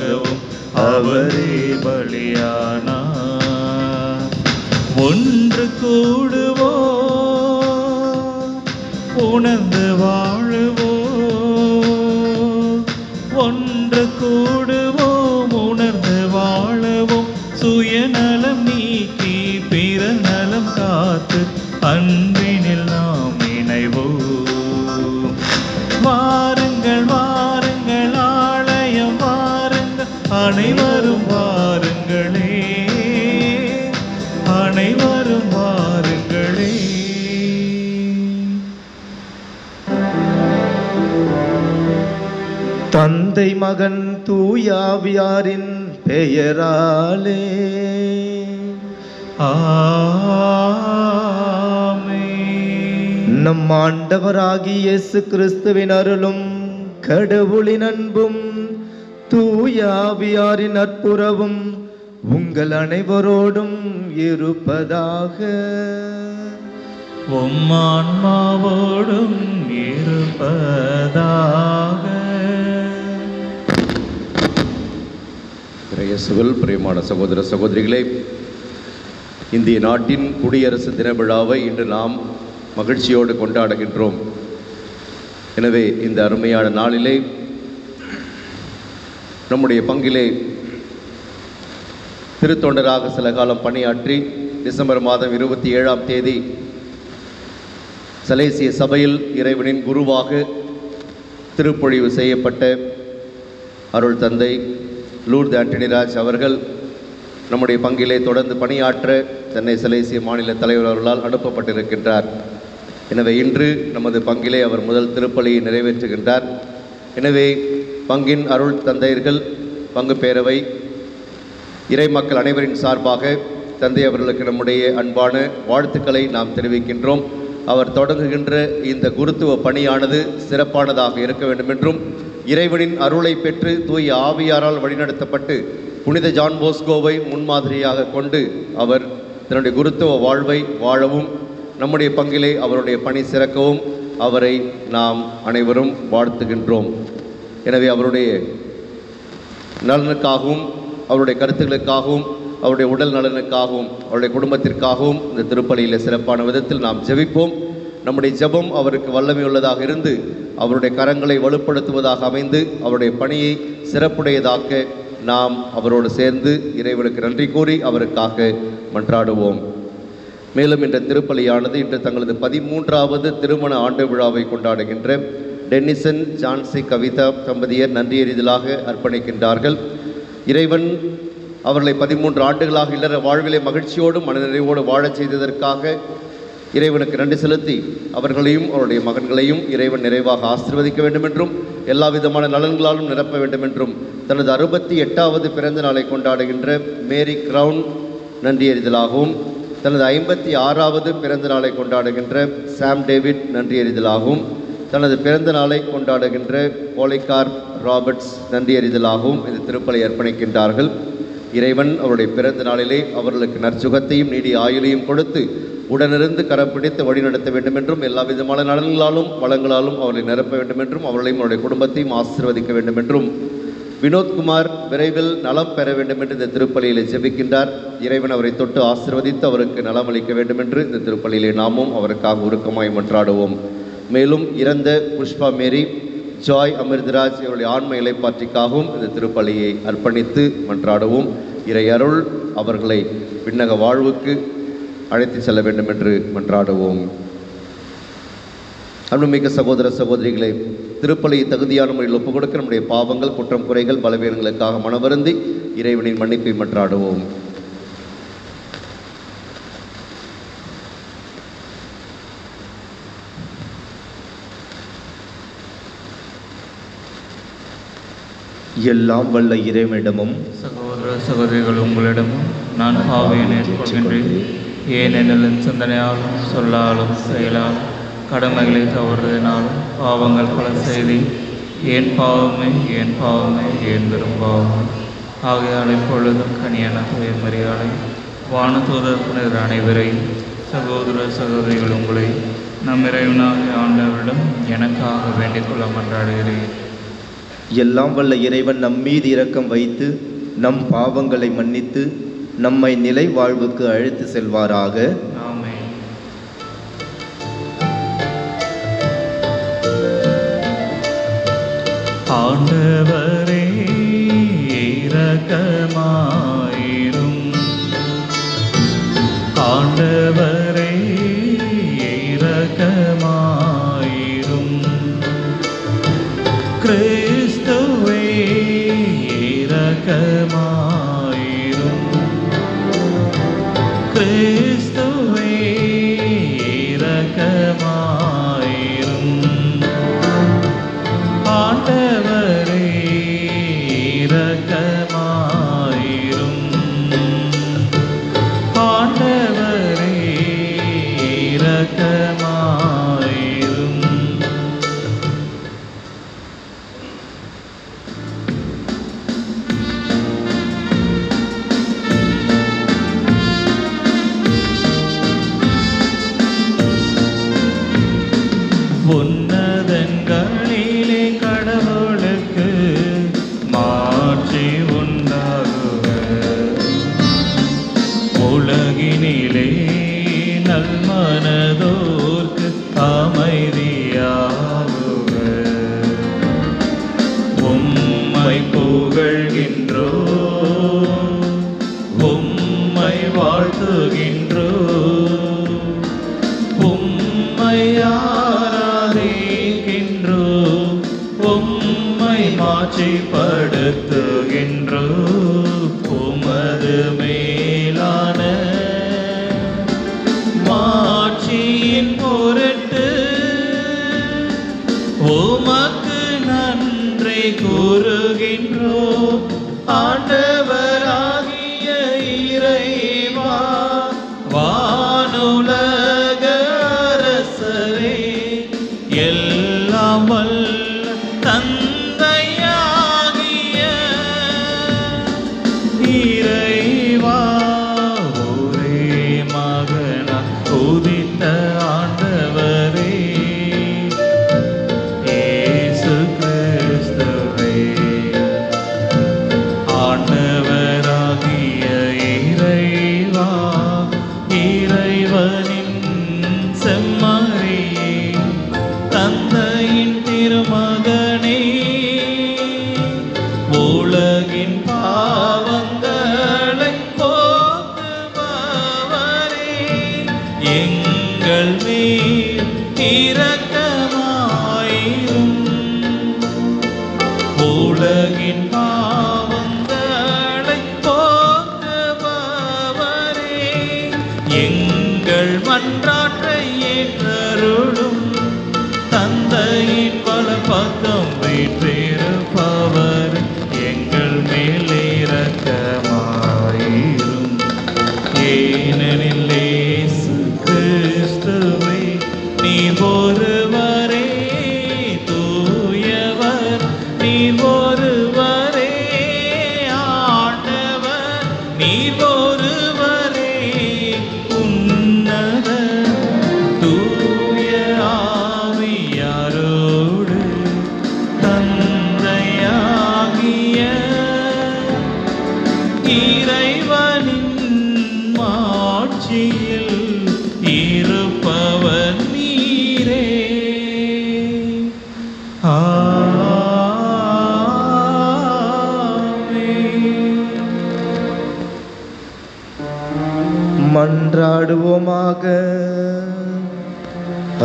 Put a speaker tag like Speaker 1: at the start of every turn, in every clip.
Speaker 1: நீதிக்காகவும் அவரே பலியானார் ஒன்று கூடுவோ உணர்ந்து வாழுவோ? ஒன்று கூடுவோம் உணர்ந்து வாழவும் சுயநலம் நீக்கி பிற நலம் காத்து அன்பினில்
Speaker 2: தந்தை மகன் தூயாவியாரின் பெயராலே. நம் ஆண்டவராகி இயேசு கிறிஸ்துவின் அருளும் கடவுளின் அன்பும் தூயாவியாரின் நட்புறவும் உங்கள் அனைவரோடும் இருப்பதாக.
Speaker 1: உம் ஆன்மாவோடும் இருப்பதாக.
Speaker 3: இயேசுவில் பிரியமான சகோதர சகோதரிகளே இந்திய நாட்டின் குடியரசு தின விழாவை இன்று நாம் மகிழ்ச்சியோடு கொண்டாடுகின்றோம். எனவே இந்த அருமையான நாளிலே நம்முடைய பங்கிலே திருத்தொண்டராக சில காலம் பணியாற்றி டிசம்பர் மாதம் இருபத்தி ஏழாம் தேதி சலேசிய சபையில் இறைவனின் குருவாக திருப்பொழிவு செய்யப்பட்ட அருள் தந்தை லூர்து ஆண்டனிராஜ் அவர்கள் நம்முடைய பங்கிலே தொடர்ந்து பணியாற்ற சென்னை சிலேசிய மாநில தலைவர் அவர்களால் அனுப்பப்பட்டிருக்கின்றார். எனவே இன்று நமது பங்கிலே அவர் முதல் திருப்பலியை நிறைவேற்றுகின்றார். எனவே பங்கின் அருள் தந்தையர்கள் பங்கு பேரவை இறை மக்கள் அனைவரின் சார்பாக தந்தை அவர்களுக்கு நம்முடைய அன்பான வாழ்த்துக்களை நாம் தெரிவிக்கின்றோம். அவர் தொடங்குகின்ற இந்த குருத்துவ பணியானது சிறப்பானதாக இருக்க வேண்டும் என்றும் இறைவனின் அருளை பெற்று தூய ஆவியாரால் வழிநடத்தப்பட்டு புனித ஜான் போஸ்கோவை முன்மாதிரியாக கொண்டு அவர் தன்னுடைய குருத்துவ வாழ்வை வாழவும் நம்முடைய பங்கிலே அவருடைய பணி சிறக்கவும் அவரை நாம் அனைவரும் வாழ்த்துகின்றோம். எனவே அவருடைய நலனுக்காகவும் அவருடைய கருத்துக்களுக்காகவும் அவருடைய உடல் நலனுக்காகவும் அவருடைய குடும்பத்திற்காகவும் இந்த திருப்பலியில் சிறப்பான விதத்தில் நாம் ஜெபிப்போம். நம்முடைய ஜெபம் அவருக்கு வல்லமையுள்ளதாக இருந்து அவருடைய கரங்களை வலுப்படுத்துவதாக அமைந்து அவருடைய பணியை சிறப்புடையதாக்க நாம் அவரோடு சேர்ந்து இறைவனுக்கு நன்றி கூறி அவருக்காக மன்றாடுவோம். மேலும் இந்த திருப்பலியானது இன்று தங்களது பதிமூன்றாவது திருமண ஆண்டு விழாவை கொண்டாடுகின்ற டென்னிசன் ஜான்சி கவிதா தம்பதியர் நன்றியறிதலாக அர்ப்பணிக்கின்றார்கள். இறைவன் அவர்களை பதிமூன்று ஆண்டுகளாக இல்லற வாழ்விலை மகிழ்ச்சியோடும் மனநிறைவோடு வாழச் செய்ததற்காக இறைவனுக்கு நன்றி செலுத்தி அவர்களையும் அவருடைய மகன்களையும் இறைவன் நிறைவாக ஆசிர்வதிக்க வேண்டும் என்றும் எல்லா விதமான நலன்களாலும் நிரப்ப வேண்டும் என்றும் தனது அறுபத்தி எட்டாவது பிறந்த நாளை கொண்டாடுகின்ற மேரி கிரவுன் நன்றியறிதலாகவும் தனது ஐம்பத்தி ஆறாவது பிறந்த நாளை கொண்டாடுகின்ற சாம் டேவிட் நன்றியறிதலாகவும் தனது பிறந்த நாளை கொண்டாடுகின்ற போலிகார் ராபர்ட்ஸ் நன்றியறிதலாகவும் இந்த திருப்பலை அர்ப்பணிக்கின்றார்கள். இறைவன் அவருடைய பிறந்த நாளிலே அவர்களுக்கு நற்சுகத்தையும் நீடி ஆயுளையும் கொடுத்து உடனிருந்து கரப்பிடித்து வழிநடத்த வேண்டும் என்றும் எல்லா விதமான நலன்களாலும் வளங்களாலும் அவர்களை நிரப்ப வேண்டும் என்றும் அவர்களையும் அவருடைய குடும்பத்தையும் ஆசிர்வதிக்க வேண்டும் என்றும் வினோத்குமார் விரைவில் நலம் பெற வேண்டும் என்று இந்த திருப்பலியிலே ஜெபிக்கின்றார். இறைவன் அவரை தொட்டு ஆசிர்வதித்து அவருக்கு நலம் அளிக்க வேண்டும் என்று இந்த திருப்பலியிலே நாமும் அவருக்காக உருக்கமாய் மன்றாடுவோம். மேலும் இறந்த புஷ்பா மேரி ஜாய் அமிர்தராஜ் இவருடைய ஆன்ம இலைப்பாற்றிக்காகவும் இந்த திருப்பலியை அர்ப்பணித்து மன்றாடுவோம். இறை அருள் அவர்களை விண்ணக வாழ்வுக்கு அழைத்து செல்ல வேண்டும் என்று மன்றாடுவோம். அன்புமிக்க சகோதர சகோதரிகளே திருப்பலியை தகுதியான முறையில் ஒப்புக் கொடுக்க நம்முடைய பாவங்கள் குற்றம் குறைகள் பலவீனங்களுக்காக மனவருந்தி இறைவனின் மன்னிப்பை மன்றாடுவோம்.
Speaker 2: எல்லாம் வல்ல இறைவனிடமும்
Speaker 1: சகோதர சகோதரிகள் உங்களிடமும் நான் பாவையை ஏன் என் சிந்தனையாலும் சொல்லாலும் செயலாலும் கடமைகளை தவறுதினாலும் பாவங்கள் பல செய்தி ஏன் பாவமே ஏன் பாவமே ஏன் பெரும் பாவமே? ஆகையால் இப்பொழுதும் கனியான மரியாதை வானதூதர் புனிதர் அனைவரையும் சகோதர சகோதரிகள் உங்களை நம் இறைவனாக ஆண்டவரிடம் எனக்காக வேண்டிக் கொள்ள மன்றாடுகிறேன்.
Speaker 2: எல்லாம் வல்ல இறைவன் நம் மீது இரக்கம் வைத்து நம் பாவங்களை மன்னித்து நம்மை நிலை வாழ்வுக்கு அழைத்து செல்வாராக.
Speaker 1: ஆமென். ஆண்டவரே இரக்கமாயிரும். ஆண்டவரே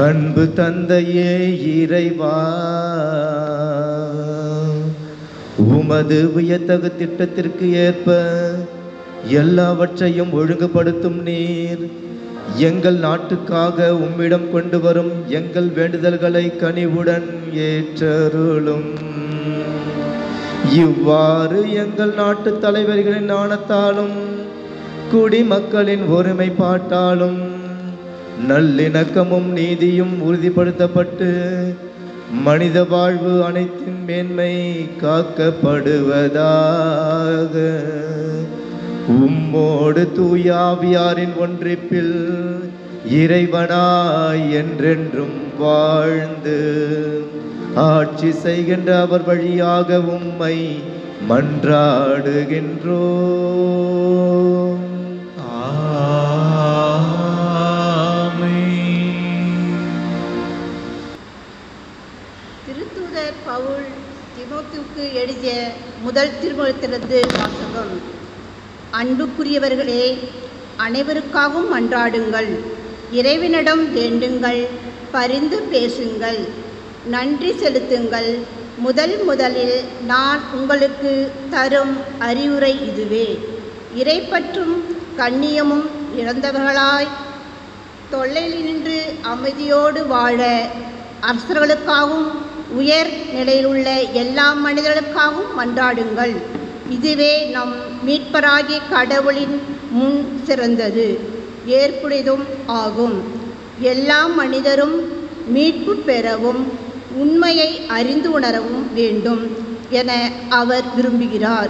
Speaker 2: அன்பு தந்தையே இறைவா உமது வியத்தகு திட்டத்திற்கு ஏற்ப எல்லாவற்றையும் ஒழுங்குபடுத்தும் நீர். எங்கள் நாட்டுக்காக உம்மிடம் கொண்டு வரும் எங்கள் வேண்டுதல்களை கனிவுடன் ஏற்றருளும். இவ்வாறு எங்கள் நாட்டு தலைவர்களின் நாணத்தாலும் குடிமக்களின் ஒருமைப்பாட்டாலும் நல்லிணக்கமும் நீதியும் உறுதிப்படுத்தப்பட்டு மனித வாழ்வு அனைத்தின் மேன்மை காக்கப்படுவதாக. உம்மோடு தூயாவியாரின் ஒன்றிப்பில் இறைவனாய் என்றென்றும் வாழ்ந்து ஆட்சி செய்கின்ற அவர் வழியாக உம்மை மன்றாடுகின்றோம்.
Speaker 4: முதல் திருமுகத்திலிருந்து வாசகம். அன்புக்குரியவர்களே அனைவருக்காகவும் மன்றாடுங்கள் இறைவனிடம் வேண்டுங்கள் பரிந்து பேசுங்கள் நன்றி செலுத்துங்கள். முதல் முதலில் நான் உங்களுக்கு தரும் அறிவுரை இதுவே. இறைப்பற்றும் கண்ணியமும் இழந்தவர்களாய் தொல்லையில் நின்று அமைதியோடு வாழ அரசர்களுக்காகவும் உயர் நிலையில் உள்ள எல்லா மனிதர்களுக்காகவும் மன்றாடுங்கள். இதுவே நம் மீட்பராகிய கடவுளின் முன் சிறந்தது. ஏற்புடையதும் ஆகும். எல்லா மனிதரும் மீட்பு பெறவும் உண்மையை அறிந்து உணரவும் வேண்டும் என அவர் விரும்புகிறார்.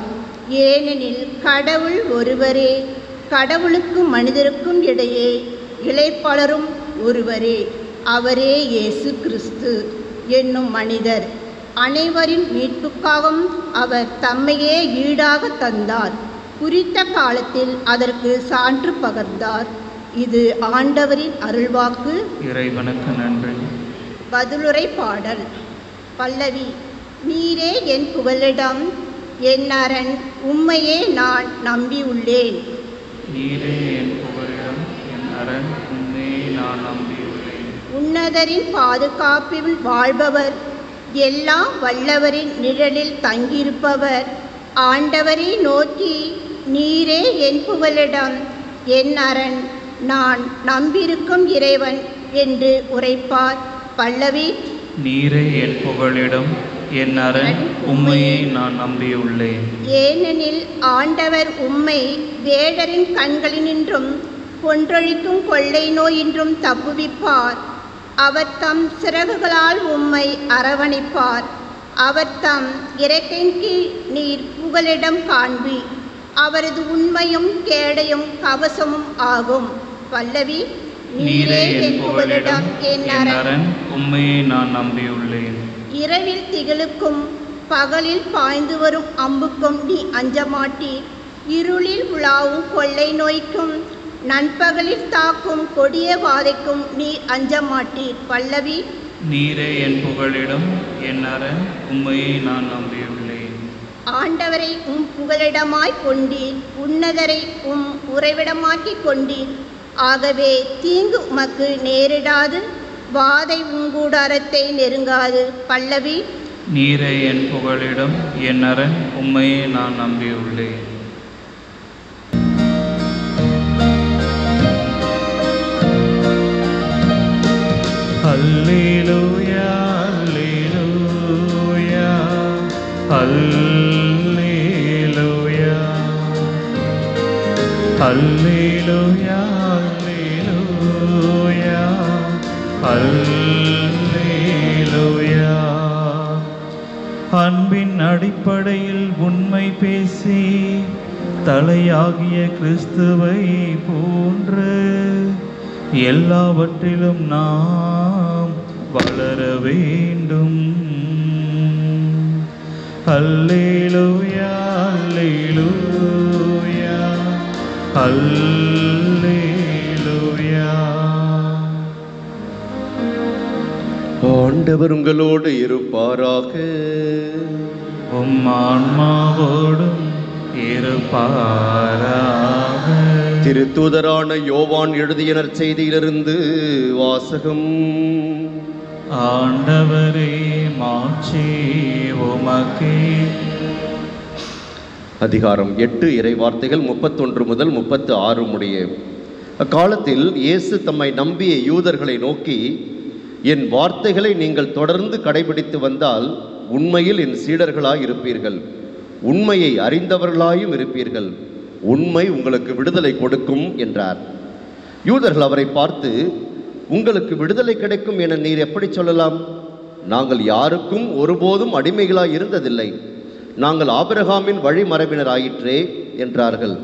Speaker 4: ஏனெனில் கடவுள் ஒருவரே கடவுளுக்கும் மனிதருக்கும் இடையே இளைப்பாளரும் ஒருவரே அவரே இயேசு கிறிஸ்து. என்னும் மனிதர். அனைவரின் மீட்புக்காகவும் அவர் தம்மையே ஈடாக தந்தார். குறித்த காலத்தில் அதற்கு சான்று பகர்ந்தார். இது ஆண்டவரின் அருள்வாக்கு.
Speaker 1: இறைவனுக்கு நன்றி.
Speaker 4: பதிலுரை பாடல். பல்லவி நீரே என் புகலிடம் என் அரண் உம்மையே நான் நம்பியுள்ளேன்.
Speaker 1: நீரே என் புகழிடம் என் அரண் உண்மையை நான் நம்பியுள்ளேன்
Speaker 4: உன்னதரின் பாதுகாப்பில் வாழ்பவர். எல்லாம் வல்லவரின் நிழலில் தங்கியிருப்பவர். ஆண்டவரை நோக்கி நீரே என் புகலிடம். என் அரண். நான் நம்பியிருக்கும் இறைவன் என்று உரைப்பார் பல்லவி.
Speaker 1: நீரே என் புகழிடம் என் அரண். உண்மையை நான் நம்பியுள்ளேன்.
Speaker 4: ஏனெனில் ஆண்டவர் உம்மை வேடரின் கண்களினின்றும் கொன்றொழிக்கும் கொள்ளை நோயின்றும் தப்புவிப்பார். அவர் தம் சிறகுகளால் உம்மை அரவணைப்பார். அவர் தம் இறக்கையின் கீழ் நீர் புகலிடம் காண்பி. அவரது உண்மையும் கேடையும் கவசமும் ஆகும். பல்லவி
Speaker 1: நீரே என் புகழிடம்
Speaker 4: என் அரண்
Speaker 1: உண்மையை நான் நம்பியுள்ளேன்.
Speaker 4: இரவில் திகிலுக்கும் பகலில் பாய்ந்து வரும் அம்புக்கும் நீ அஞ்ச மாட்டீர் இருளில் உலாவும் கொள்ளை நோய்க்கும் நண்பகலில் தாக்கும் கொடிய வாதைக்கும் நீ அஞ்ச மாட்டீர் பல்லவி.
Speaker 1: நீரே என் புகழிடம் என் அரண் உண்மையை நான் நம்பியுள்ளேன்
Speaker 4: ஆண்டவரை உம் புகலிடமாய் கொண்டீர் உன்னதரை உம் உறைவிடமாக்கிக் கொண்டீர். ஆகவே தீங்கு உமக்கு நேரிடாது வாதை உங்கூடாரத்தை நெருங்காது பல்லவி.
Speaker 1: நீரே என் புகழிடம் என் அரண் உண்மையை நான் நம்பியுள்ளேன். அல்லேலூயா அல்லேலூயா அல்லேலூயா அல்லேலூயா அல்லேலூயா அல்லேலூயா அன்பின் அடிப்படையில் உண்மை பேசி தலையாகிய கிறிஸ்துவை போன்று எல்லாவற்றிலும் நாம் வளர வேண்டும். அல்லேலூயா அல்லேலூயா அல்லேலூயா.
Speaker 3: ஆண்டவர் உங்களோடு இருப்பாராக.
Speaker 1: உம் ஆன்மாவோடும் இருப்பாராக.
Speaker 3: திருத்தூதரான யோவான் எழுதிய நற்செய்தியிலிருந்து வாசகம்.
Speaker 1: ஆண்டவரே மாட்சி உமக்கே.
Speaker 3: அதிகாரம் எட்டு இறை வார்த்தைகள் முப்பத்தொன்று முதல் முப்பத்து ஆறு முடிய. அக்காலத்தில் இயேசு தம்மை நம்பிய யூதர்களை நோக்கி என் வார்த்தைகளை நீங்கள் தொடர்ந்து கடைபிடித்து வந்தால் உண்மையில் என் சீடர்களாய் இருப்பீர்கள் உண்மையை அறிந்தவர்களாயும் இருப்பீர்கள். உண்மை உங்களுக்கு விடுதலை கொடுக்கும் என்றார். யூதர்கள் அவரை பார்த்து உங்களுக்கு விடுதலை கிடைக்கும் என நீர் எப்படி சொல்லலாம்? நாங்கள் யாருக்கும் ஒருபோதும் அடிமைகளாய் இருந்ததில்லை. நாங்கள் ஆபிரகாமின் வழிமரபினராயிற்றே என்றார்கள்.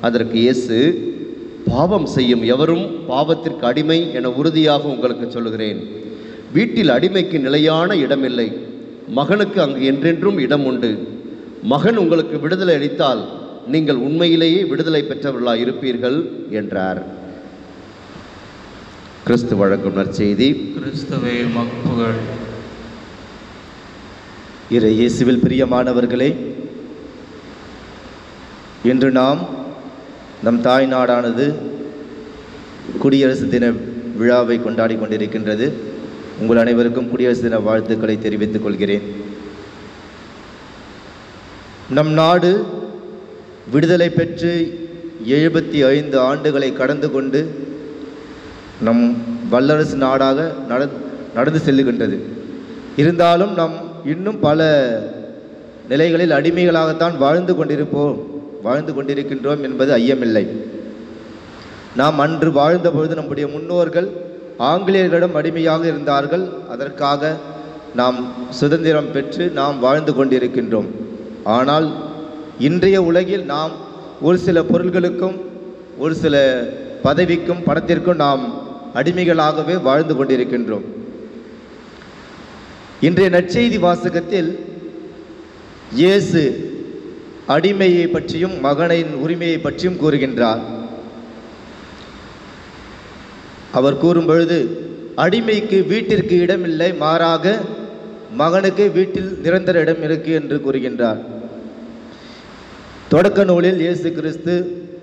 Speaker 3: அதற்கு இயேசு பாவம் செய்யும் எவரும் பாவத்திற்கு அடிமை என உறுதியாக உங்களுக்கு சொல்லுகிறேன். வீட்டில் அடிமைக்கு நிலையான இடமில்லை. மகனுக்கு அங்கு என்றென்றும் இடம் உண்டு. மகன் உங்களுக்கு விடுதலை அளித்தால் நீங்கள் உண்மையிலேயே விடுதலை பெற்றவர்களாய் இருப்பீர்கள் என்றார். கிறிஸ்து வழங்கும் நற்செய்தி
Speaker 1: கிறிஸ்துவே மக்குகள்
Speaker 2: இறை இயேசுவில் பிரியமானவர்களே இன்று நாம் நம் தாய் நாடானது குடியரசு தின விழாவை கொண்டாடி கொண்டிருக்கின்றது. உங்கள் அனைவருக்கும் குடியரசு தின வாழ்த்துக்களை தெரிவித்துக் கொள்கிறேன். நம் நாடு விடுதலை பெற்று எழுபத்தி ஐந்து ஆண்டுகளை கடந்து கொண்டு நம் வல்லரசு நாடாக நட நடந்து செல்லுகின்றது. இருந்தாலும் நாம் இன்னும் பல நிலைகளில் அடிமைகளாகத்தான் வாழ்ந்து கொண்டிருப்போம் வாழ்ந்து கொண்டிருக்கின்றோம் என்பது ஐயமில்லை. நாம் அன்று வாழ்ந்த பொழுது நம்முடைய முன்னோர்கள் ஆங்கிலேயர்களிடம் அடிமையாக இருந்தார்கள். அதற்காக நாம் சுதந்திரம் பெற்று நாம் வாழ்ந்து கொண்டிருக்கின்றோம். ஆனால் இன்றைய உலகில் நாம் ஒரு சில பொருள்களுக்கும் ஒரு சில பதவிக்கும் பணத்திற்கும் நாம் அடிமைகளாகவே வாழ்ந்து கொண்டிருக்கின்றோம். இன்றைய நற்செய்தி வாசகத்தில் இயேசு அடிமையை பற்றியும் மகனின் உரிமையை பற்றியும் கூறுகின்றார். அவர் கூறும் பொழுது அடிமைக்கு வீட்டிற்கு இடமில்லை மாறாக மகனுக்கு வீட்டில் நிரந்தர இடம் இருக்கு என்று கூறுகின்றார். தொடக்க நூலில் இயேசு கிறிஸ்து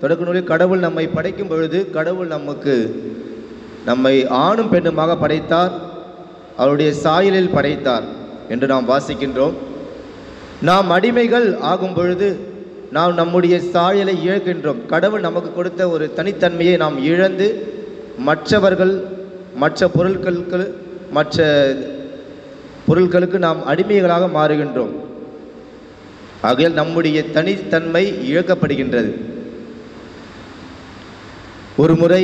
Speaker 2: தொடக்க நூலில் கடவுள் நம்மை படைக்கும் பொழுது கடவுள் நமக்கு நம்மை ஆணும் பெண்ணுமாக படைத்தார் அவருடைய சாயலில் படைத்தார் என்று நாம் வாசிக்கின்றோம். நாம் அடிமைகள் ஆகும் பொழுது நாம் நம்முடைய சாயலை இழக்கின்றோம். கடவுள் நமக்கு கொடுத்த ஒரு தனித்தன்மையை நாம் இழந்து மற்றவர்கள் மற்ற பொருட்களுக்கு மற்ற பொருட்களுக்கு நாம் அடிமைகளாக மாறுகின்றோம். ஆகையால் நம்முடைய தனித்தன்மை இழக்கப்படுகின்றது. ஒரு முறை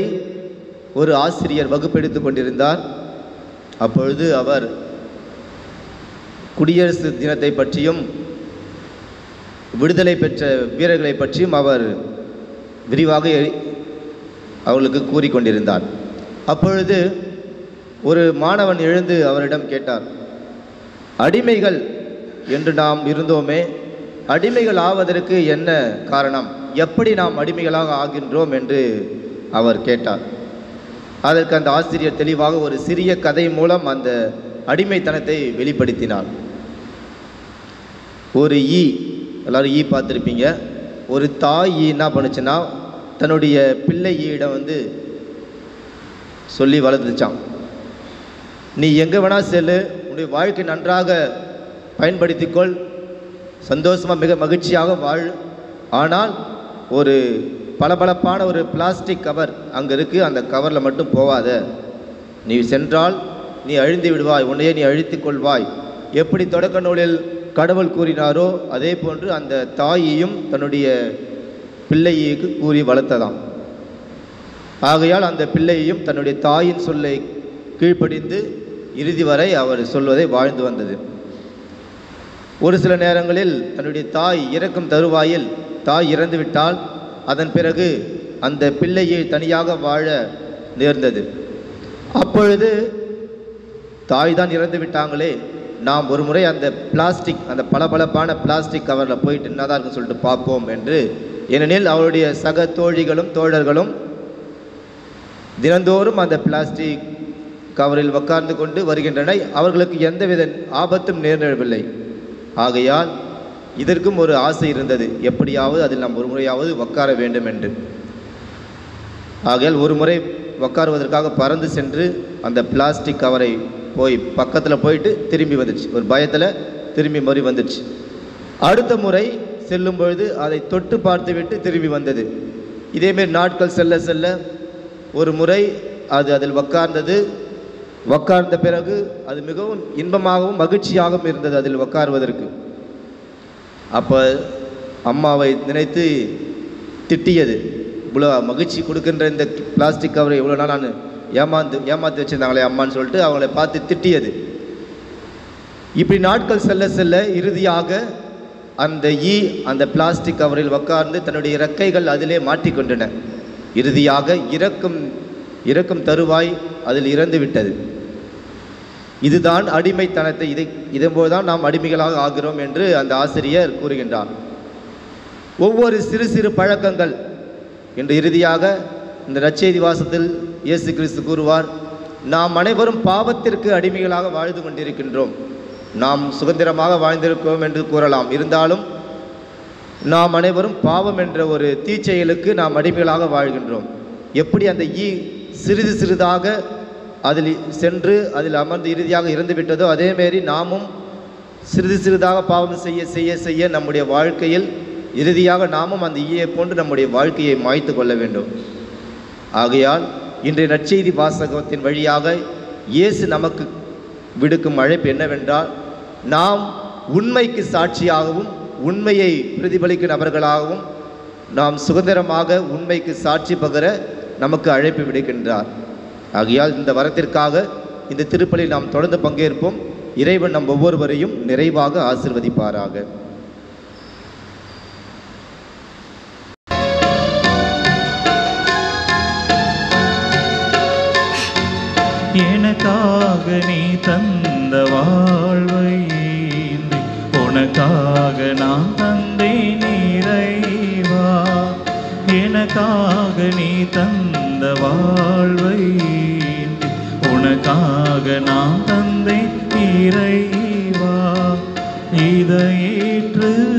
Speaker 2: ஒரு ஆசிரியர் வகுப்பெடுத்து கொண்டிருந்தார். அப்பொழுது அவர் குடியரசு தினத்தை பற்றியும் விடுதலை பெற்ற வீரர்களை பற்றியும் அவர் விரிவாக அவர்களுக்கு கூறிக்கொண்டிருந்தார் அப்பொழுது ஒரு மாணவன் எழுந்து அவரிடம் கேட்டார் அடிமைகள் என்று நாம் இருந்தோமே அடிமைகள் ஆவதற்கு என்ன காரணம்? எப்படி நாம் அடிமைகளாக ஆகின்றோம் என்று அவர் கேட்டார். அதற்கு அந்த ஆசிரியர் தெளிவாக ஒரு சிறிய கதை மூலம் அந்த அடிமைத்தனத்தை வெளிப்படுத்தினார். ஒரு ஈ எல்லாரும் ஈ பார்த்துருப்பீங்க. ஒரு தாய் ஈ என்ன பண்ணுச்சுன்னா தன்னுடைய பிள்ளை ஈயிடம் வந்து சொல்லி வளர்த்துச்சான் நீ எங்கே வேணால் செல்லு உன்னுடைய வாழ்க்கை நன்றாக பயன்படுத்திக்கொள் சந்தோஷமாக மிக மகிழ்ச்சியாக வாழ். ஆனால் ஒரு பளபளப்பான ஒரு பிளாஸ்டிக் கவர் அங்கே இருக்குது அந்த கவரில் மட்டும் போகாத. நீ சென்றால் நீ அழிந்து விடுவாய் உன்னையே நீ அழித்துக் கொள்வாய். எப்படி தொடக்க நூலில் கடவுள் கூறினாரோ அதே போன்று அந்த தாயையும் தன்னுடைய பிள்ளையுக்கு கூறி வளர்த்ததாம். ஆகையால் அந்த பிள்ளையையும் தன்னுடைய தாயின் சொல்லை கீழ்ப்படிந்து இறுதி வரை அவர் சொல்வதை வாழ்ந்து வந்தது. ஒரு சில நேரங்களில் தன்னுடைய தாய் இறக்கும் தருவாயில் தாய் இறந்துவிட்டால் அதன் பிறகு அந்த பிள்ளையை தனியாக வாழ நேர்ந்தது. அப்பொழுது தாய் தான் இறந்து விட்டாங்களே நாம் ஒரு முறை அந்த பிளாஸ்டிக் அந்த பளபளப்பான பிளாஸ்டிக் கவரில் போயிட்டு என்னதான் இருக்குன்னு சொல்லிட்டு பார்ப்போம் என்று ஏனெனில் அவருடைய சக தோழிகளும் தோழர்களும் தினந்தோறும் அந்த பிளாஸ்டிக் கவரில் உட்கார்ந்து கொண்டு வருகின்றன அவர்களுக்கு எந்தவித ஆபத்தும் நேரிடவில்லை ஆகையால் இதற்கும் ஒரு ஆசை இருந்தது. எப்படியாவது அதில் நாம் ஒரு முறையாவது உட்கார வேண்டும் என்று. ஆகையால் ஒரு முறை உட்காருவதற்காக பறந்து சென்று அந்த பிளாஸ்டிக் கவரை போய் பக்கத்தில் போயிட்டு திரும்பி வந்துச்சு. ஒரு பயத்தில் திரும்பி மறி வந்துச்சு. அடுத்த முறை செல்லும் பொழுது அதை தொட்டு பார்த்துவிட்டு திரும்பி வந்தது. இதேமாரி நாட்கள் செல்ல செல்ல ஒரு முறை அது அதில் உட்கார்ந்தது உட்கார்ந்த பிறகு அது மிகவும் இன்பமாகவும் மகிழ்ச்சியாகவும் இருந்தது அதில் உட்காருவதற்கு அப்போ அம்மாவை நினைத்து திட்டியது. இவ்வளோ மகிழ்ச்சி கொடுக்கின்ற இந்த பிளாஸ்டிக் கவரை இவ்வளோ நாள் நான் ஏமாந்து ஏமாற்றி வச்சுருந்தாங்களே அம்மான்னு சொல்லிட்டு அவங்கள பார்த்து திட்டியது. இப்படி நாட்கள் செல்ல செல்ல இறுதியாக அந்த ஈ அந்த பிளாஸ்டிக் கவரில் உட்கார்ந்து தன்னுடைய இறக்கைகள் அதிலே மாட்டிக்கொண்டன. இறுதியாக இறக்கும் இறக்கும் தருவாய் அதில் இறந்து விட்டது இதுதான் அடிமைத்தனத்தை இதை இதன்போது தான் நாம் அடிமைகளாக ஆகிறோம் என்று அந்த ஆசிரியர் கூறுகின்றார். ஒவ்வொரு சிறு சிறு பழக்கங்கள் என்று இறுதியாக இந்த நற்செய்தி வாசத்தில் இயேசு கிறிஸ்து கூறுவார் நாம் அனைவரும் பாவத்திற்கு அடிமைகளாக வாழ்ந்து கொண்டிருக்கின்றோம். நாம் சுதந்திரமாக வாழ்ந்திருக்கிறோம் என்று கூறலாம். இருந்தாலும் நாம் அனைவரும் பாவம் என்ற ஒரு தீச்செயலுக்கு நாம் அடிமைகளாக வாழ்கின்றோம். எப்படி அந்த ஈ சிறிது சிறிதாக அதில் சென்று அதில் அமர்ந்து இறுதியாக இறந்துவிட்டதோ அதேமாரி நாமும் சிறிது சிறிதாக பாவம் செய்ய செய்ய செய்ய நம்முடைய வாழ்க்கையில் இறுதியாக நாமும் அந்த ஈயை போன்று நம்முடைய வாழ்க்கையை மாய்த்து கொள்ள வேண்டும். ஆகையால் இன்றைய நற்செய்தி வாசகத்தின் வழியாக இயேசு நமக்கு விடுக்கும் அழைப்பு என்னவென்றால் நாம் உண்மைக்கு சாட்சியாகவும் உண்மையை பிரதிபலிக்கும் நபர்களாகவும் நாம் சுதந்திரமாக உண்மைக்கு சாட்சி பகர நமக்கு அழைப்பு விடுக்கின்றார். ஆகையால் இந்த வரத்திற்காக இந்த திருப்பலில் நாம் தொடர்ந்து பங்கேற்போம். இறைவன் நம் ஒவ்வொருவரையும் நிறைவாக ஆசிர்வதிப்பாராக.
Speaker 1: எனக்காக நீ தந்த வாழ்வை உனக்காக நான் தந்தேன் நிறைவா எனக்காக நீ தந்த வாழ்வை உனக்காக நான் தந்தை இறைவா. இதை ஏற்று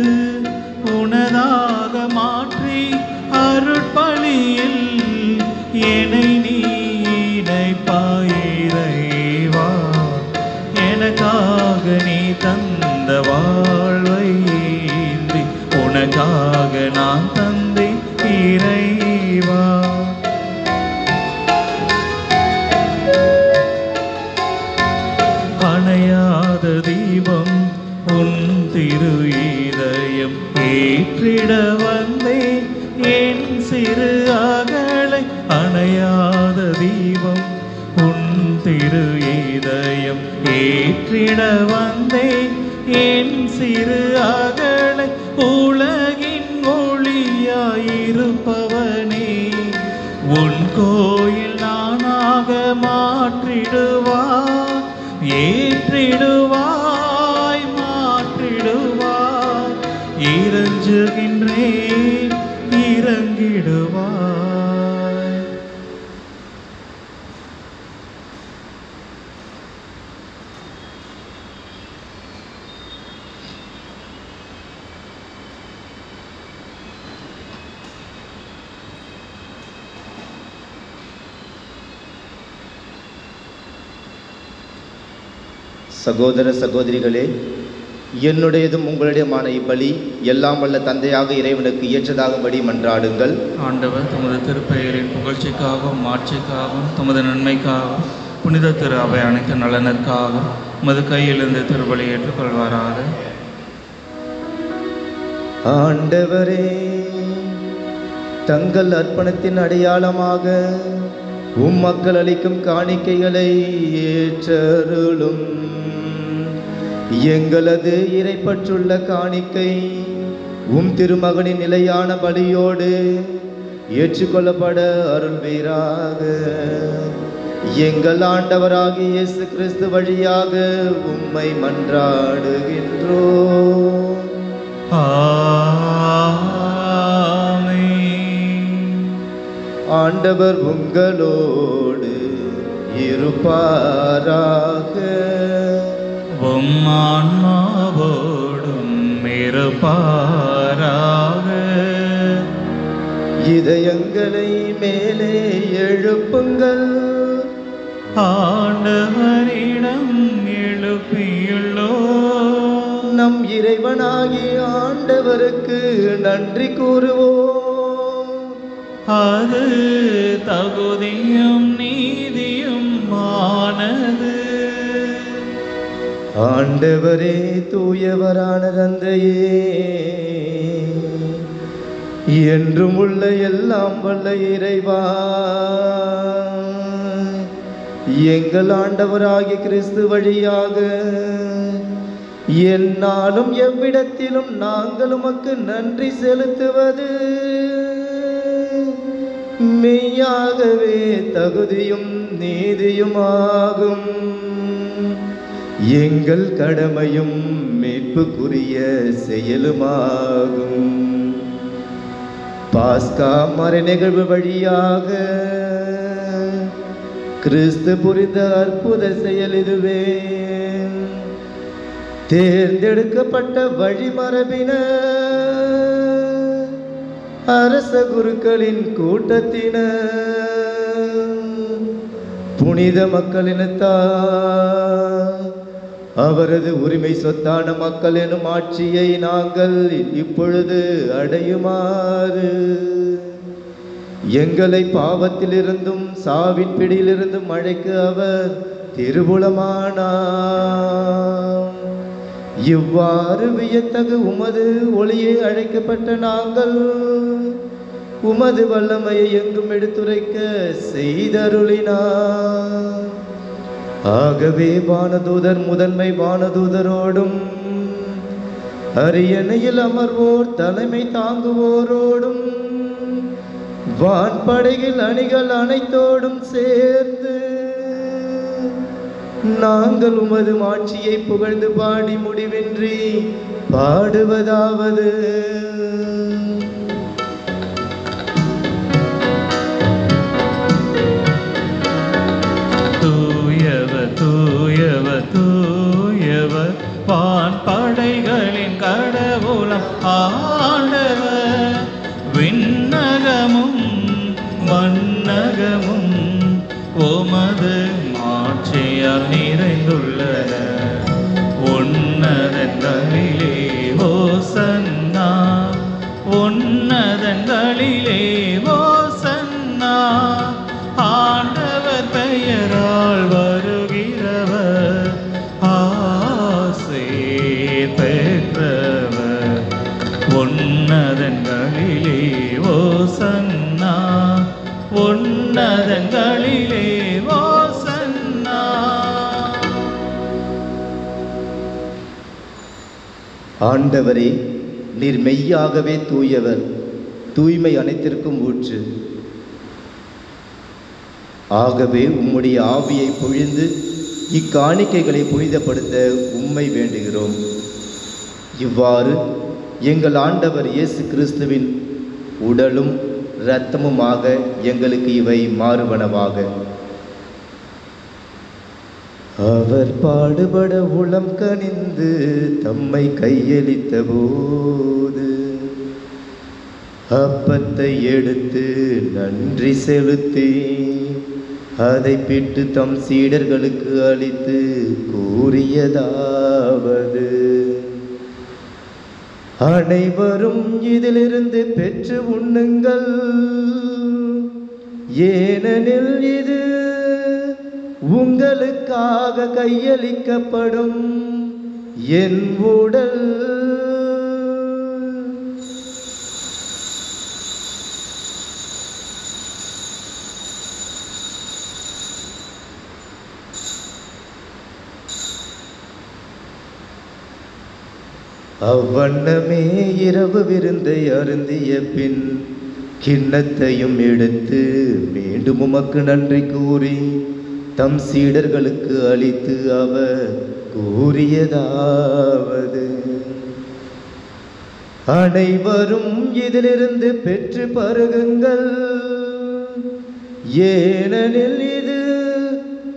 Speaker 1: தேட வந்தேன். என் சிறு அகலை உலகின் மொழியாயிருப்பவனே உன் கோயில் நானாக மாற்றிடுவாய் ஏற்றிடுவாய் மாற்றிடுவாய். இறஞ்சுகின்றேன் இறங்கிடுவாய்.
Speaker 2: சகோதர சகோதரிகளே என்னுடையதும் உங்களுடையமான இப்பலி எல்லாம் வல்ல தந்தையாக இறைவனுக்கு ஏற்றதாகும்படி மன்றாடுங்கள்.
Speaker 1: ஆண்டவர் தமது திருப்பெயரின் புகழ்ச்சிக்காகவும் மாட்சிக்காகவும் தமது நன்மைக்காகவும் புனித திரு அவை அனைத்து நலனுக்காகவும் உமது கையிலிருந்து திருபலி ஏற்றுக்கொள்வாராக.
Speaker 2: ஆண்டவரே தங்கள் அர்ப்பணத்தின் அடையாளமாக உம் மக்கள் அளிக்கும் காணிக்கைகளை ஏற்றருளும். எங்களது இறைப்பற்றுள்ள காணிக்கை உம் திருமகனின் நிலையான பலியோடு ஏற்றுக்கொள்ளப்பட அருள்வீராக. எங்கள் ஆண்டவராகிய இயேசு கிறிஸ்து வழியாக உம்மை மன்றாடுகின்றோம்.
Speaker 1: ஆ
Speaker 2: ஆண்டவர் உங்களோடு இருப்பாராக.
Speaker 1: உம் ஆன்மாவோடும் இருப்பாராக.
Speaker 2: இதயங்களை மேலே எழுப்புங்கள்.
Speaker 1: ஆண்டவரிடம் எழுப்பியுள்ளோ.
Speaker 2: நம் இறைவனாகிய ஆண்டவருக்கு நன்றி கூறுவோம்.
Speaker 1: அது தகுதியும் நீதியும் ஆனது.
Speaker 2: ஆண்டவரே தூயவரான தந்தையே என்றும் உள்ள எல்லாம் வல்ல இறைவா எங்கள் ஆண்டவராகிய கிறிஸ்து வழியாக என்னாலும் எவ்விடத்திலும் நாங்கள் உமக்கு நன்றி செலுத்துவது. மெய்யாகவே தகுதியும் நீதியுமாகும். எங்கள் கடமையும் மீட்புக்குரிய செயலுமாகும். பாஸ்கா மறை நிகழ்வு வழியாக கிறிஸ்து புரிந்த அற்புத செயல் இதுவே. தேர்ந்தெடுக்கப்பட்ட வழிமரபினர் அரச குருக்களின் கூட்டத்தினர். புனித மக்களினத்தார். அவரது உரிமை சொத்தான மக்கள் எனும் ஆட்சியை நாங்கள் இப்பொழுது அடையுமாறு. எங்களை பாவத்திலிருந்தும் சாவின் பிடியிலிருந்தும் அழைக்க அவர் திருபுலமானார் இவ்வாறு வியத்தகு உமது ஒளியை அழைக்கப்பட்ட நாங்கள். உமது வல்லமையை எங்கும் எடுத்துரைக்க செய்தருளினார். ஆகவே வானதூதர் முதன்மை வானதூதரோடும் அரியணையில் அமர்வோர் தலைமை தாங்குவோரோடும் வான்படையில் அணிகள் அனைத்தோடும் சேர்ந்து நாங்கள் உமது மாட்சியை புகழ்ந்து பாடி முடிவின்றி பாடுவதாவது.
Speaker 1: தூயவ தூயவ தூயவ பான் படைகளின் கடவுளம் ஆண்டவ விண்ணகமும் மன்னகமும் உமது സനിലേ ഹോസന ஆண்டவரே
Speaker 2: நீர் மெய்யாகவே தூயவர். தூய்மை அனைத்திற்கும் ஊற்று. ஆகவே உம்முடைய ஆவியை பொழிந்து இக்காணிக்கைகளை புனிதப்படுத்த உம்மை வேண்டுகிறோம். இவ்வாறு எங்கள் ஆண்டவர் இயேசு கிறிஸ்துவின் உடலும் இரத்தமுமாக எங்களுக்கு இவை மாறுவனவாக அவர் பாடுபட உளம் கனிந்து தம்மை கையளித்த போது அப்பத்தை எடுத்து நன்றி செலுத்தி அதை பிட்டு தம் சீடர்களுக்கு அளித்து கூறியதாவது. அனைவரும் இதிலிருந்து பெற்று உண்ணுங்கள். ஏனெனில் இது உங்களுக்காக கையளிக்கப்படும் என் உடல். அவ்வண்ணமே இரவு விருந்தை அருந்திய பின் கிண்ணத்தையும் எடுத்து மீண்டும் உமக்கு நன்றி கூறி தம் சீடர்களுக்கு அளித்து அவர் கூறியதாவது. அனைவரும் இதிலிருந்து பெற்று பருகுங்கள். ஏனெனில் இது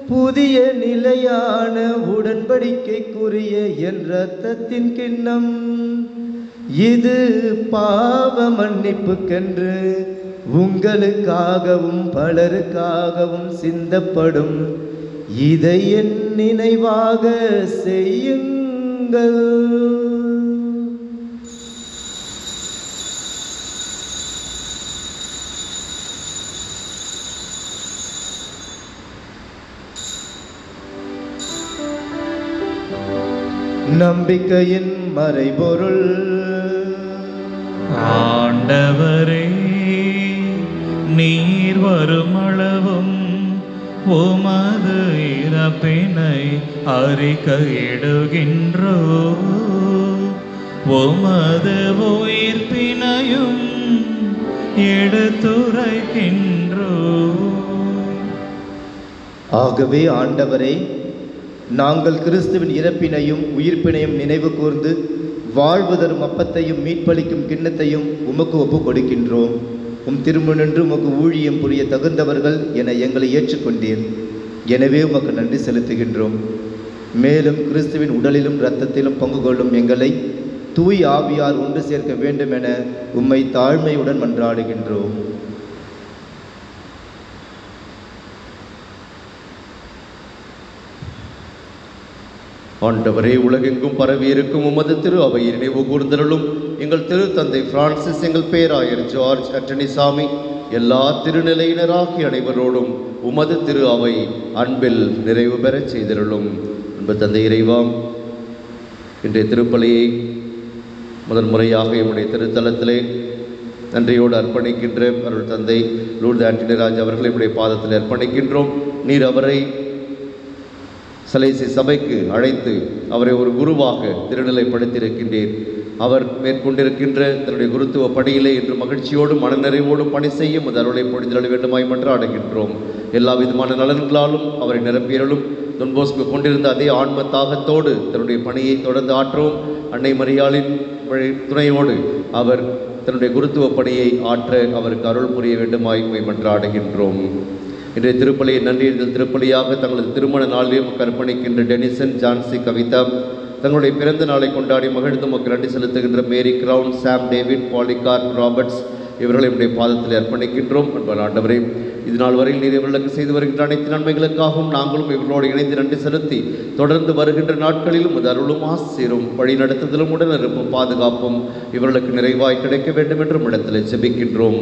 Speaker 2: புதிய நிலையான உடன்படிக்கைக்குரிய என் இரத்தத்தின் கிண்ணம். இது பாவ மன்னிப்புக்கென்று உங்களுக்காகவும் பலருக்காகவும் சிந்தப்படும். இதை என் நினைவாக செய்யுங்கள். நம்பிக்கையின் மறைபொருள்.
Speaker 1: ஆண்டவரே நீர் வருமளவும் உமது இறப்பினை அறிக்கையிடுகின்றோ உமது உயிர்ப்பினையும் எடுத்துரைக்கின்றோ.
Speaker 2: ஆகவே ஆண்டவரே நாங்கள் கிறிஸ்துவின் இறப்பினையும் உயிர்ப்பினையும் நினைவு கூர்ந்து வாழ்வு தரும் அப்பத்தையும் மீட்பளிக்கும் கிண்ணத்தையும் உமக்கு ஒப்புக் கொடுக்கின்றோம் உம் திரும்ப நின்று உமக்கு ஊழியம் புரிய தகுந்தவர்கள் என எங்களை ஏற்றுக்கொண்டீர். எனவே உமக்கு நன்றி செலுத்துகின்றோம். மேலும் கிறிஸ்துவின் உடலிலும் இரத்தத்திலும் பங்கு கொள்ளும் எங்களை தூய் ஆவியார் ஒன்று சேர்க்க வேண்டும் என உம்மை தாழ்மையுடன் மன்றாடுகின்றோம்.
Speaker 3: ஆண்டவரே உலகெங்கும் பரவியிருக்கும் உமது திரு அவையை நினைவு கூர்ந்தருளும். எங்கள் திரு தந்தை பிரான்சிஸ் எங்கள் பேராயர் ஜார்ஜ் அட்டனிசாமி எல்லா திருநிலையினராகி அனைவரோடும் உமது திரு அவை அன்பில் நிறைவு பெறச் செய்திருளும். அன்பு தந்தை இறைவாம் இன்றைய திருப்பலியை முதன் முறையாக என்னுடைய திருத்தலத்திலே நன்றியோடு அர்ப்பணிக்கின்ற அருள் தந்தை லூர்து ஆண்டனிராஜ் அவர்கள் என்னுடைய பாதத்தில் அர்ப்பணிக்கின்றோம். நீர் அவரை சலேசி சபைக்கு அழைத்து அவரை ஒரு குருவாக திருநிலைப்படுத்தியிருக்கின்றீர். அவர் மேற்கொண்டிருக்கின்ற தன்னுடைய குருத்துவ பணியிலே இன்று மகிழ்ச்சியோடும் மனநிறைவோடும் பணி செய்யும் அது அருளை பொழிந்தள வேண்டுமாய் மன்றாடுகின்றோம். எல்லா விதமான நலன்களாலும் அவரை நிரப்பியலும் தொன்போஸ்கு கொண்டிருந்த அதே ஆன்ம தாகத்தோடு தன்னுடைய பணியை தொடர்ந்து ஆற்றவும் அன்னை மரியாளின் துணையோடு அவர் தன்னுடைய குருத்துவ பணியை ஆற்ற அவருக்கு அருள் புரிய வேண்டுமாய் உம்மை மன்றாடுகின்றோம். இன்றைய திருப்பலியை நன்றியறிதல் திருப்பலியாக தங்களது திருமண நாளிலும் கற்பணிக்கின்ற டெனிசன் ஜான்சி கவிதா தங்களுடைய பிறந்த நாளை கொண்டாடி மகிழ்ந்து மக்கள் நன்றி செலுத்துகின்ற Mary Crown Sam David Polycarp Roberts இவர்களை உடைய பாதத்தில் அர்ப்பணிக்கின்றோம். அன்பான ஆண்டவரே இது நாள் வரையில் நீர் இவர்களுக்கு செய்து வருகின்ற அனைத்து நன்மைகளுக்காகவும் நாங்களும் இவர்களோடு இணைந்து நன்றி செலுத்தி தொடர்ந்து வருகின்ற நாட்களிலும் அது அருளும் ஆசிரும் வழி நடத்துதலும் உடனிருப்பும் பாதுகாப்பும் இவர்களுக்கு நிறைவாய் கிடைக்க வேண்டும் என்றும் இடத்தில் செபிக்கின்றோம்.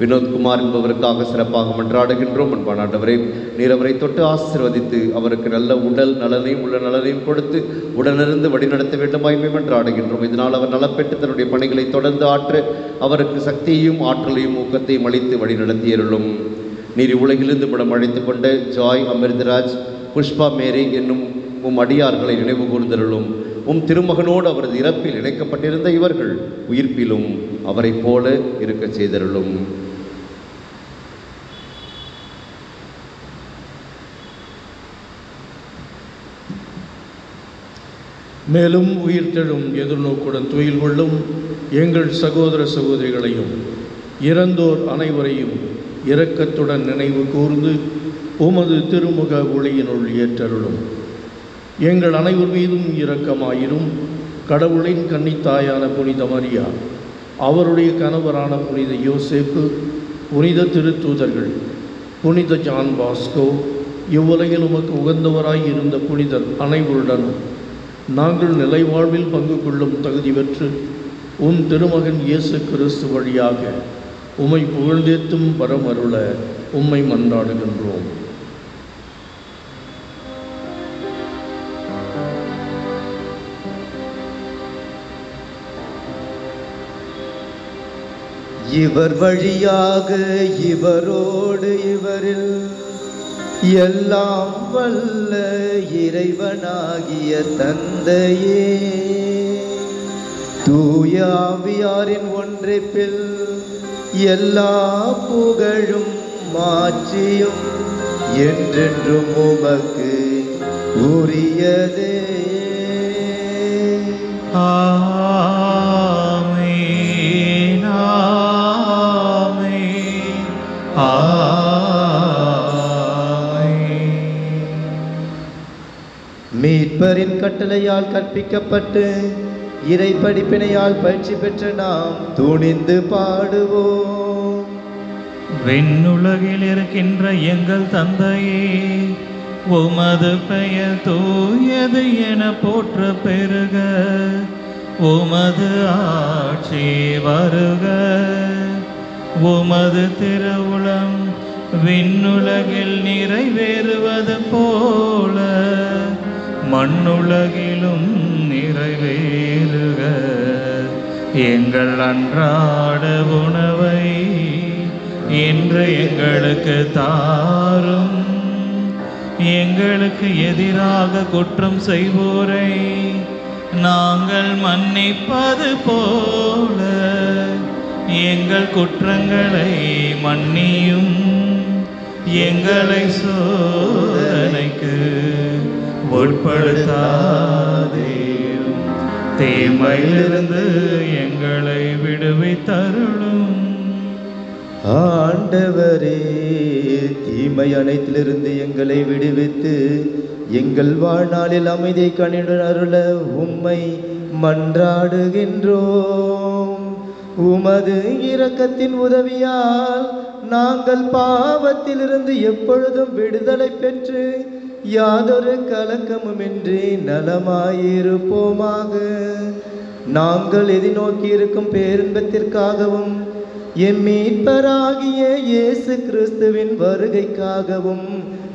Speaker 3: வினோத்குமார் என்பவருக்காக சிறப்பாக மன்றாடுகின்றோம். அன்பான ஆண்டவரே நீர் அவரை தொட்டு ஆசீர்வதித்து அவருக்கு நல்ல உடல் நலனையும் உள்ள நலனையும் கொடுத்து உடனிருந்து வழிநடத்த வேண்டுமாய் மன்றாடுகின்றோம். இதனால் அவர் நலப்பெற்று தன்னுடைய பணிகளை தொடர்ந்து ஆற்ற அவருக்கு சக்தியையும் ஆற்றலையும் ஊக்கத்தையும் அளித்து வழிநடத்தியருளும். நீர் உலகிலிருந்து படம் அழைத்து கொண்ட ஜாய் அமிர்தராஜ் புஷ்பா மேரி என்னும் உம் அடியார்களை நினைவு கூர்ந்தருளும். உம் திருமகனோடு அவரது இறப்பில் இணைக்கப்பட்டிருந்த இவர்கள் உயிர்ப்பிலும் அவரைப் போல இருக்கச் செய்தருளும்.
Speaker 5: மேலும் உயிர்த்தெழும் எதிர்நோக்குடன் துயில் கொள்ளும் எங்கள் சகோதர சகோதரிகளையும் இறந்தோர் அனைவரையும் இரக்கத்துடன் நினைவு கூர்ந்து உமது திருமுக ஒளியினுள் ஏற்றருளும். எங்கள் அனைவர் மீதும் இரக்கமாயிரும். கடவுளின் கன்னித்தாயான புனித மரியா அவருடைய கணவரான புனித யோசேப்பு புனித திருத்தூதர்கள் புனித ஜான் பாஸ்கோ இவ்வுலகில் உமக்கு உகந்தவராய் இருந்த புனிதர் அனைவருடனும் நாங்கள் நிலைவாழ்வில் பங்கு கொள்ளும் தகுதி பெற்று உன் திருமகன் இயேசு கிறிஸ்து வழியாக உம்மை புகழ்ந்தேத்தும் பரமருள உம்மை மன்றாடுகின்றோம்.
Speaker 2: இவர் வழியாக இவரோடு இவரில் எல்லாம் வல்ல இறைவனாகிய தந்தையே. தூயாவியாரின் ஒன்றைப்பில் எல்லா புகழும் மாற்றியும் என்றென்றும் உமக்கு உரியதே
Speaker 1: ஆமென், ஆமென்.
Speaker 2: மீட்பரின் கட்டளையால் கற்பிக்கப்பட்டு இறை படிப்பினையால் பயிற்சி பெற்ற நாம் துணிந்து பாடுவோம்.
Speaker 1: விண்ணுலகில் இருக்கின்ற எங்கள் தந்தையே உமது பெயர் தூயது என போற்ற பெருக உமது ஆட்சி வருக. உமது திருவுளம் விண்ணுலகில் நிறைவேறுவது போல. மண்ணுலகிலும் நிறைவேறுக. எங்கள் அன்றாட உணவை என்று எங்களுக்கு தாரும். எங்களுக்கு எதிராக குற்றம் செய்வோரை நாங்கள் மன்னிப்பது போல. எங்கள் குற்றங்களை மன்னியும். எங்களை சோதனைக்கு உட்படுத்தாதேயும் தீமையிலிருந்து எங்களை விடுவித்தருளும்.
Speaker 2: ஆண்டவரே தீமை அனைத்திலிருந்து எங்களை விடுவித்து எங்கள் வாழ்நாளில் அமைதியை கணிடன் அருள உம்மை மன்றாடுகின்றோம். உமது இரக்கத்தின் உதவியால் நாங்கள் பாவத்திலிருந்து எப்பொழுதும் விடுதலை பெற்று யாதொரு கலக்கமுமின்றி நலமாயிருப்போமாக. நாங்கள் எதிர்நோக்கி இருக்கும் பேரின்பத்திற்காகவும் எம் மீட்பராகிய இயேசு கிறிஸ்துவின் வருகைக்காகவும்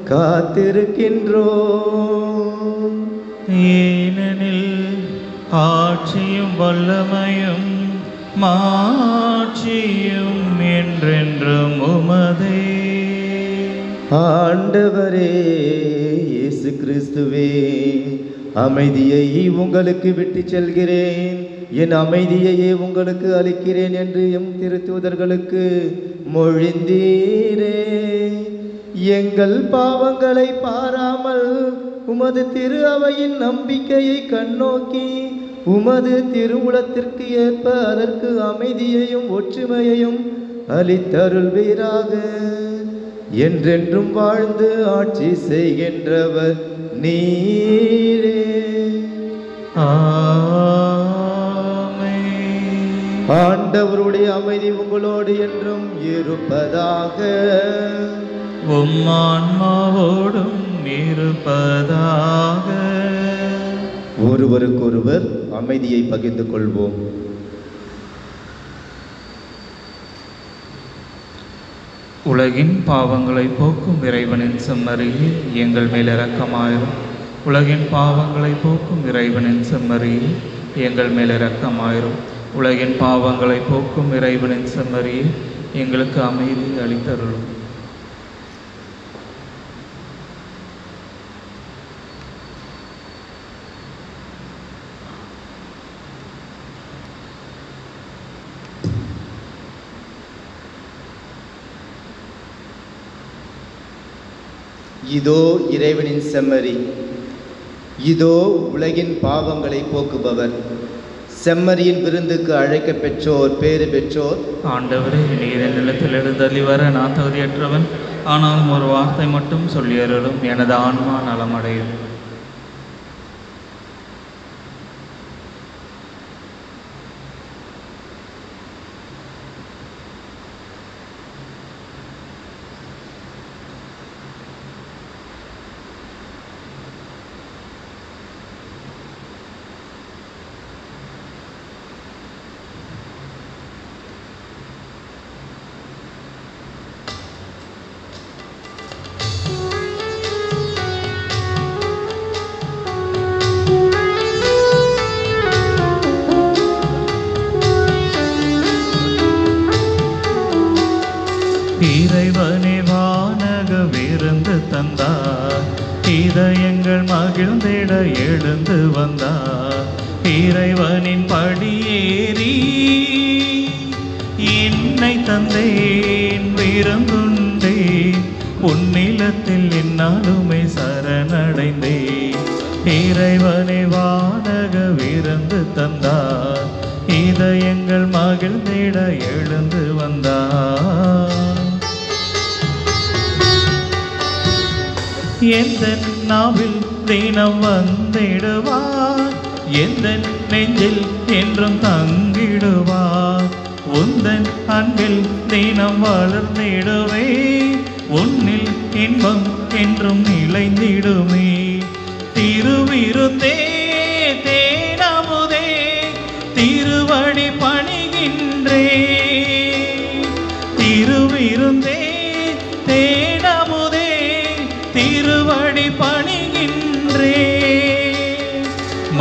Speaker 2: காத்திருக்கின்றோம்.
Speaker 1: ஏனெனில் ஆட்சியும் வல்லமையும் மாட்சியும் என்றென்றும் உமதே.
Speaker 2: ஆண்டவரே இயேசு கிறிஸ்துவே அமைதியை உங்களுக்கு விட்டு செல்கிறேன். என் அமைதியையே உங்களுக்கு அளிக்கிறேன் என்று எம் திருத்தூதர்களுக்கு மொழிந்தீரே. எங்கள் பாவங்களை பாராமல் உமது திரு அவையின் நம்பிக்கையை கண்ணோக்கி உமது திருவுளத்திற்கு ஏற்ப அதற்கு அமைதியையும் ஒற்றுமையையும் அளித்தருள்வீராக. என்றென்றும் வாழ்ந்து ஆட்சி செய்கின்றவர் நீரே. ஆண்டவருடைய அமைதி உங்களோடு என்றும் இருப்பதாக.
Speaker 1: உம் ஆன்மாவோடும் இருப்பதாக.
Speaker 2: ஒருவருக்கொருவர் அமைதியை பகிர்ந்து கொள்வோம்.
Speaker 1: உலகின் பாவங்களை போக்கும் இறைவனின் செம்மறியில் எங்கள் மேல் இரக்கமாயிரும். உலகின் பாவங்களை போக்கும் இறைவனின் செம்மறியில் எங்கள் மேல் இரக்கமாயிரும். உலகின் பாவங்களை போக்கும் இறைவனின் செம்மறியில் எங்களுக்கு அமைதி அளித்தருளும்.
Speaker 2: இதோ இறைவனின் செம்மறி. இதோ உலகின் பாவங்களை போக்குபவர். செம்மறியின் விருந்துக்கு அழைக்க பெற்றோர் பேறு பெற்றோர்.
Speaker 1: ஆண்டவரே நீர் நிலத்திலிருந்து அழிவர வர நான் தகுதியற்றவன். ஆனாலும் ஒரு வார்த்தை மட்டும் சொல்லியருளும். எனது ஆன்மா நலமடையும்.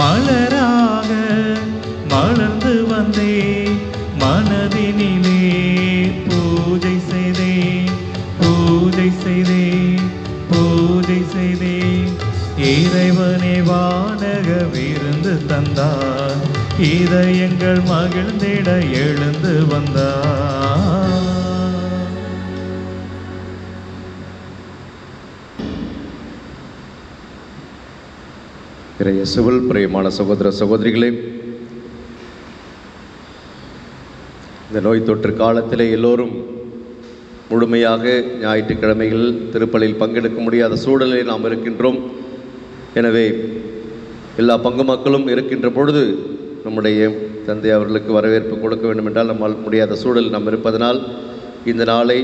Speaker 1: மலராக மலர்ந்து வந்தே மனதினிலே பூஜை செய்தே பூஜை செய்தே பூஜை செய்தே. இறைவனே வானக விருந்து தந்தார் இதயங்கள் மகிழ்ந்திட எழுந்து வந்தார்.
Speaker 3: இருக்கிற இயேசுவில் பிரியமான சகோதர சகோதரிகளே இந்த நோய் தொற்று காலத்திலே எல்லோரும் முழுமையாக ஞாயிற்றுக்கிழமைகள் திருப்பலியில் பங்கெடுக்க முடியாத சூழலில் நாம் இருக்கின்றோம். எனவே எல்லா பங்கு மக்களும் இருக்கின்ற பொழுது நம்முடைய தந்தை அவர்களுக்கு வரவேற்பு கொடுக்க வேண்டும் என்றால் நம்மால் முடியாத சூழல் நாம் இருப்பதனால் இந்த நாளை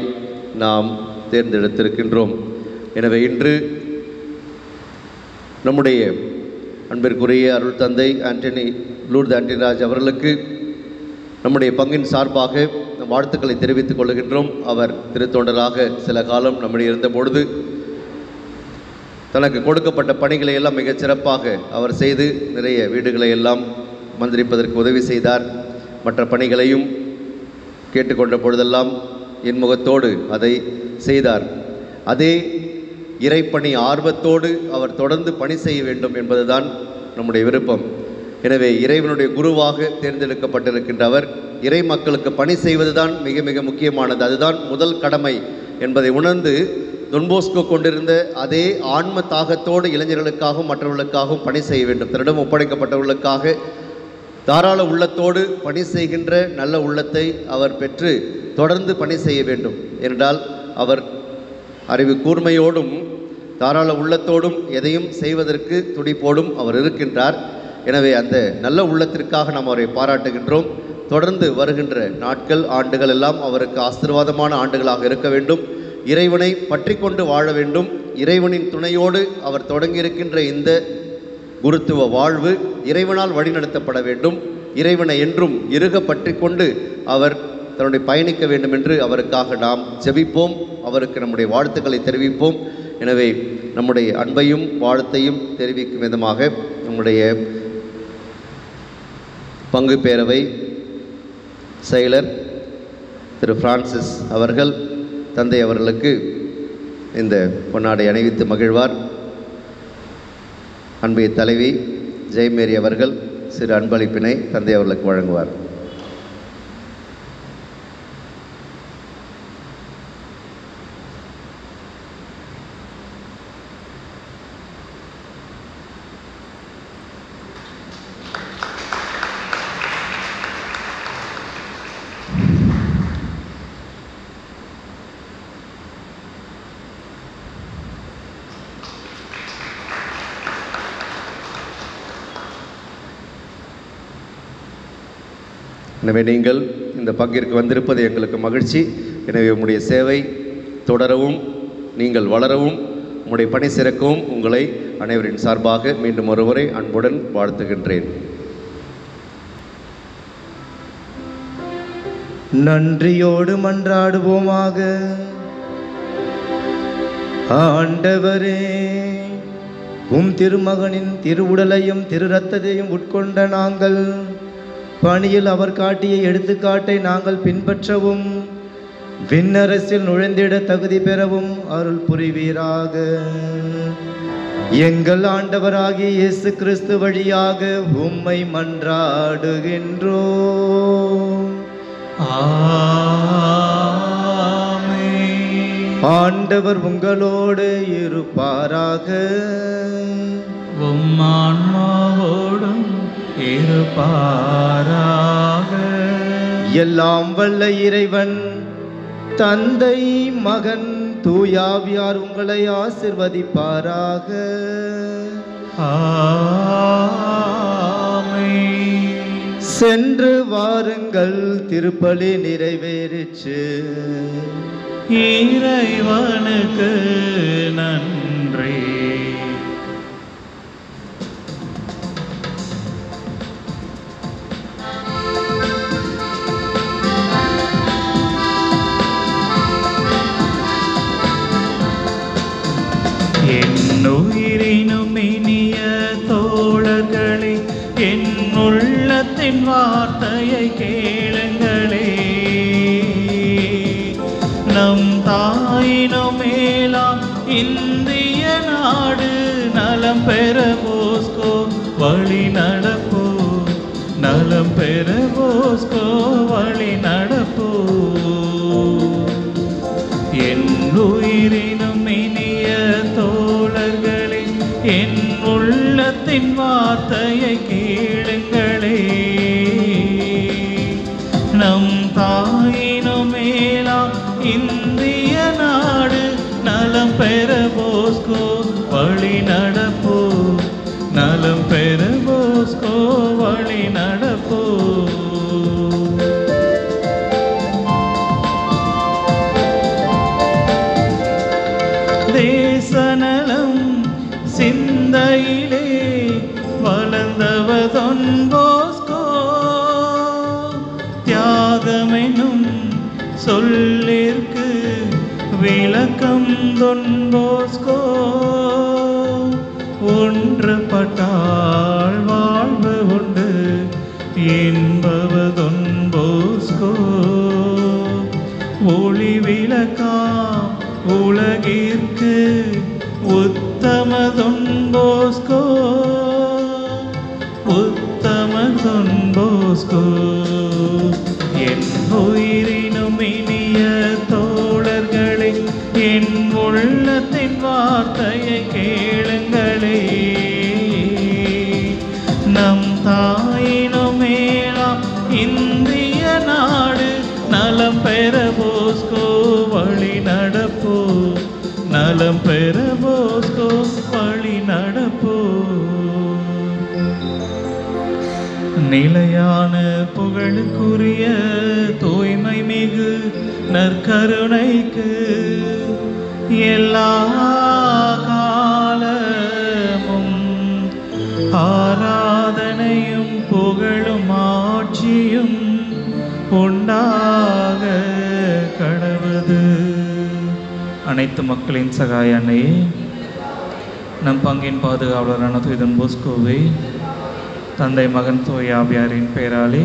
Speaker 3: நாம் தேர்ந்தெடுத்திருக்கின்றோம். எனவே இன்று நம்முடைய அன்பிற்குரிய அருள் தந்தை ஆண்டனி லூர்து ஆண்டனிராஜ் அவர்களுக்கு நம்முடைய பங்கின் சார்பாக வாழ்த்துக்களை தெரிவித்துக் கொள்கின்றோம். அவர் திருத்தொண்டராக சில காலம் நம்முடைய இருந்தபொழுது தனக்கு கொடுக்கப்பட்ட பணிகளை எல்லாம் மிகச் சிறப்பாக அவர் செய்து நிறைய வீடுகளை எல்லாம் மந்திரிப்பதற்கு உதவி செய்தார். மற்ற பணிகளையும் கேட்டுக்கொண்ட பொழுதெல்லாம் இன்முகத்தோடு அதை செய்தார். அதே இறைப்பணி ஆர்வத்தோடு அவர் தொடர்ந்து பணி செய்ய வேண்டும் என்பதுதான் நம்முடைய விருப்பம். எனவே இறைவனுடைய குருவாக தேர்ந்தெடுக்கப்பட்டிருக்கின்ற அவர் இறை மக்களுக்கு பணி செய்வதுதான் மிக மிக முக்கியமானது. அதுதான் முதல் கடமை என்பதை உணர்ந்து தொன்போஸ்கோ கொண்டிருந்த அதே ஆன்ம தாகத்தோடு இளைஞர்களுக்காகவும் மற்றவர்களுக்காகவும் பணி செய்ய வேண்டும். தன்னிடம் ஒப்படைக்கப்பட்டவர்களுக்காக தாராள உள்ளத்தோடு பணி செய்கின்ற நல்ல உள்ளத்தை அவர் பெற்று தொடர்ந்து பணி செய்ய வேண்டும். என்றால் அவர் அறிவு கூர்மையோடும் தாராள உள்ளத்தோடும் எதையும் செய்வதற்கு துடிப்போடும் அவர் இருக்கின்றார். எனவே அந்த நல்ல உள்ளத்திற்காக நாம் அவரை பாராட்டுகின்றோம். தொடர்ந்து வருகின்ற நாட்கள் ஆண்டுகள் எல்லாம் அவருக்கு ஆசீர்வாதமான ஆண்டுகளாக இருக்க வேண்டும். இறைவனை பற்றி கொண்டு வாழ வேண்டும். இறைவனின் துணையோடு அவர் தொடங்கியிருக்கின்ற இந்த குருத்துவ வாழ்வு இறைவனால் வழிநடத்தப்பட வேண்டும். இறைவனை என்றும் இறுக பற்றி கொண்டு அவர் தன்னுடைய பயணிக்க வேண்டும் என்று அவருக்காக நாம் ஜெபிப்போம். அவருக்கு நம்முடைய வாழ்த்துக்களை தெரிவிப்போம். எனவே நம்முடைய அன்பையும் வாழ்த்தையும் தெரிவிக்கும் விதமாக நம்முடைய பங்கு பேரவை செயலர் திரு பிரான்சிஸ் அவர்கள் தந்தை அவர்களுக்கு இந்த பொன்னாடை அணிவித்து மகிழ்வார். அன்பைய தலைவி ஜெயமேரி அவர்கள் சிறு அன்பளிப்பினை தந்தை அவர்களுக்கு வழங்குவார். எனவே நீங்கள் இந்த பங்கிற்கு வந்திருப்பது எங்களுக்கு மகிழ்ச்சி. எனவே உம்முடைய சேவை தொடரவும் நீங்கள் வளரவும் உம்முடைய பணி சிறக்கவும் உங்களை அனைவரின் சார்பாக மீண்டும் ஒருமுறை அன்புடன் வாழ்த்துகின்றேன்.
Speaker 2: நன்றியோடு மன்றாடுவோமாக. ஆண்டவரே உம் திருமகனின் திருவுடலையும் திரு ரத்தத்தையும் உட்கொண்ட நாங்கள் பணியில் அவர் காட்டிய எடுத்துக்காட்டை நாங்கள் பின்பற்றவும் விண்ணரசில் நுழைந்திட தகுதி பெறவும் அருள் புரிவீராக. எங்கள் ஆண்டவராகிய இயேசு கிறிஸ்து வழியாக உம்மை மன்றாடுகின்றோம்.
Speaker 1: ஆமென்.
Speaker 2: ஆண்டவர் உங்களோடு இருப்பாராக.
Speaker 1: உம் ஆன்மாவோடும் இருப்பாராக
Speaker 2: எல்லாம் வல்ல இறைவன் தந்தை மகன் தூயாவியார் உங்களை ஆசிர்வதிப்பாராக. சென்று வாருங்கள் திருப்பலி நிறைவேறிச்சு.
Speaker 1: இறைவனுக்கு நன்றி. என்னுயிரினும் இனிய தோழர்களே என் உள்ளத்தின் வார்த்தையை கேளுங்களே. நம் தாயினும் மேலாம் இந்திய நாடு நலம் பெற போஸ்கோ வழி நடப்போ நலம் பெற போஸ்கோ வழி வார்த்தையை யாதமெனும் சொல்லிற்கு விளக்கம் தொன்போஸ்கோ ஒன்றுபட்டால் வாழ்வு உண்டு என்பவு தொன்போஸ்கோ ஒளி விளக்காம் உலகிற்கு நலம் பெற போஸ்கோ வழி நடப்போ. நிலையான புகழுக்குரிய தூய்மை மிகு நற்கருணைக்கு எல்லா காலமும் ஆராதனையும் புகழும் ஆட்சியும் உண்டா அனைத்து மக்களின் சகாய அன்னையே நம் பங்கின் பாதுகாவலரான துய்தன் போஸ்கோவை தந்தை மகன் தோய் ஆவியாரின் பெயராலே